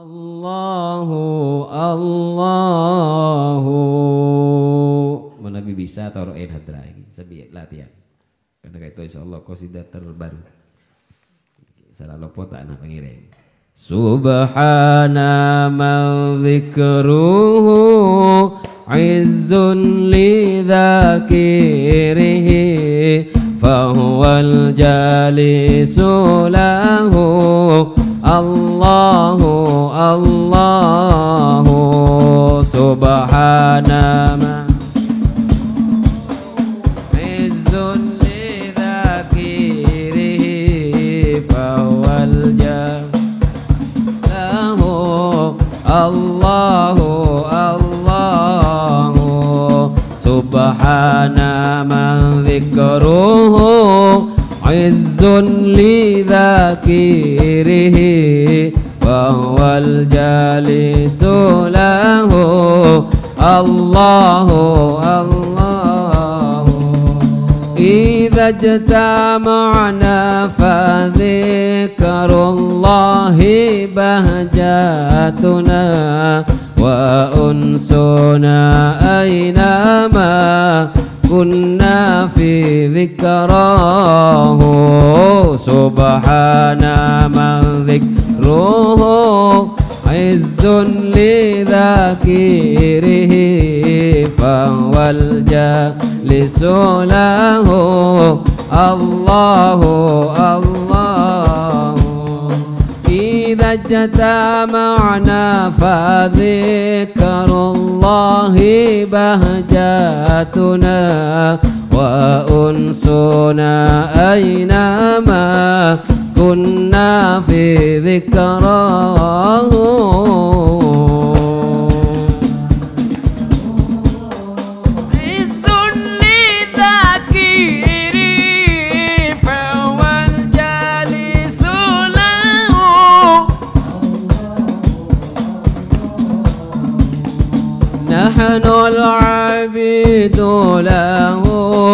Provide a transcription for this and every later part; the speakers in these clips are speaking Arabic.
Allahu Allahu. Nabi bisa taruhin hadra ini sabi latihan. Karena itu insya Allah qasidah terbaru. Salah lopo tak anak pengiring Subhana man zikruhu izzun li dhakirihi fahuwal jalisu lahu. Allahu Subhana ma izzun li dhakirihi fawal lahu Allahu Allahu subhana man dhikruhu izzun li وهو الجالس له الله الله. إذا اجتمعنا فذكر الله بهجاتنا وأنسنا أينما كنا في ذكراه. سبحان من ذكره عز لذاكره فهو الجالس له. الله الله. إذا اجتمعنا فذكر الله بهجاتنا وأنسنا أينما كنا في ذكراه. نحن العبيد له.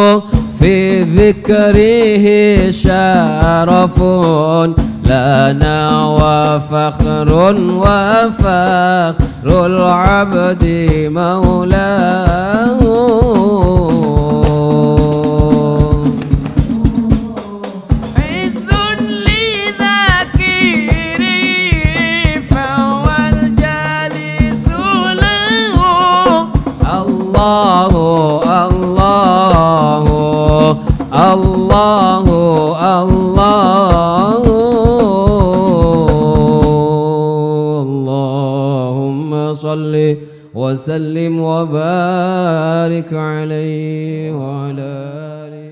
ذكره شرف لنا وفخر وفخر العبد مولاه الله الله. اللهم صل وسلم وبارك عليه وعلى آله